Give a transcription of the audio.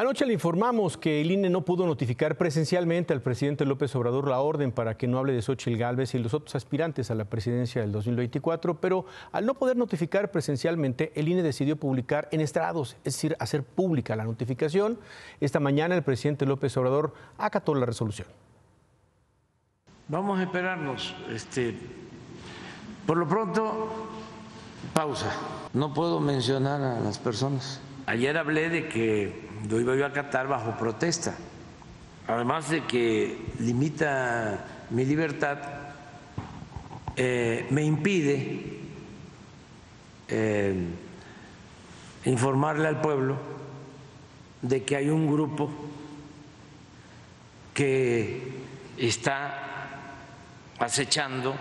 Anoche le informamos que el INE no pudo notificar presencialmente al presidente López Obrador la orden para que no hable de Xochitl Gálvez y los otros aspirantes a la presidencia del 2024, pero al no poder notificar presencialmente, el INE decidió publicar en estrados, es decir, hacer pública la notificación. Esta mañana el presidente López Obrador acató la resolución. Vamos a esperarnos. Este, por lo pronto, No puedo mencionar a las personas. Ayer hablé de que lo iba a acatar bajo protesta, además de que limita mi libertad, eh, me impide eh, informarle al pueblo de que hay un grupo que está acechando